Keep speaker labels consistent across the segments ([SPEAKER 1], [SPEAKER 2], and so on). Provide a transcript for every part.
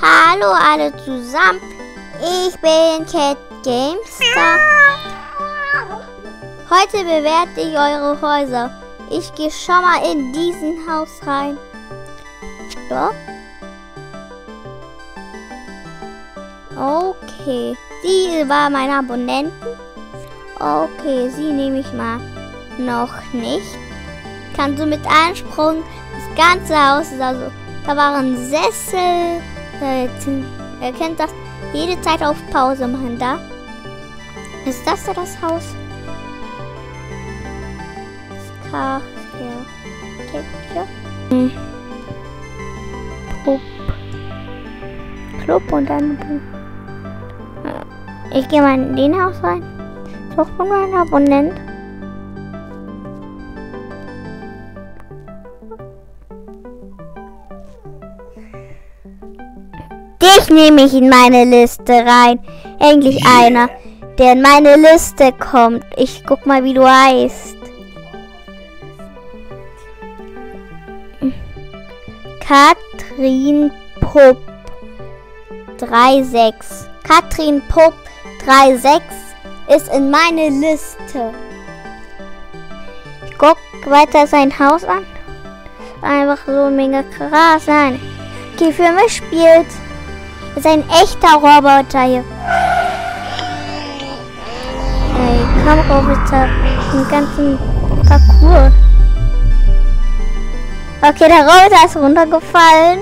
[SPEAKER 1] Hallo alle zusammen. Ich bin Cat Gamestar. Heute bewerte ich eure Häuser. Ich gehe schon mal in diesen Haus rein. So. Okay. Sie war mein Abonnenten. Okay, sie nehme ich mal noch nicht. Kannst du mit Einsprung das ganze Haus also. Da waren Sessel. Äh, ihr kennt das. Jede Zeit auf Pause machen da. Ist das da das Haus? K. Ja. Ketchup. Hm. Club. Und dann. Ich gehe mal in den Haus rein. Such von meinem Abonnent. Dich nehme ich in meine Liste rein. Endlich einer, der in meine Liste kommt. Ich guck mal, wie du heißt. Katrin Pupp 36. Katrin Pupp 36 ist in meine Liste. Ich guck weiter sein Haus an. Einfach so mega krass. Nein. Okay, für mich spielt ist ein echter Roboter hier. Ey, Kampfroboter im ganzen Parcours. Okay, der Roboter ist runtergefallen.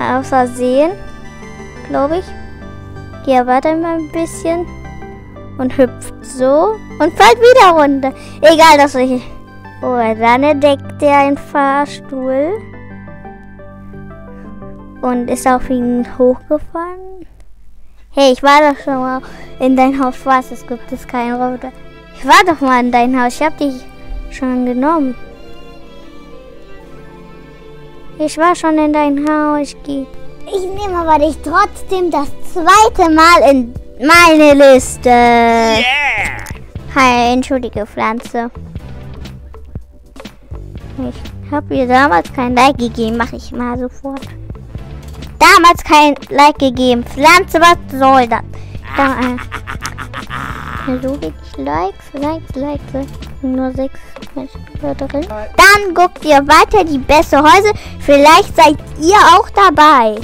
[SPEAKER 1] Aus Versehen. Glaube ich. Gehe weiter mal ein bisschen. Und hüpft so. Und fällt wieder runter. Egal, dass ich... Oh, dann entdeckt er einen Fahrstuhl und ist auf ihn hochgefahren. Hey, ich war doch schon mal in dein Haus. Was? Es gibt es keinen Roboter. Ich war doch mal in dein Haus. Ich hab dich schon genommen. Ich war schon in dein Haus. Ich nehme aber dich trotzdem das zweite Mal in meine Liste. Yeah! Hi, entschuldige Pflanze. Ich habe ihr damals kein Like gegeben. Mache ich mal sofort damals kein Like gegeben. Pflanze, was soll das? Da, äh, so wenig Likes, Likes, Likes. Nur sechs Menschen drin. Dann guckt ihr weiter die beste Häuser. Vielleicht seid ihr auch dabei.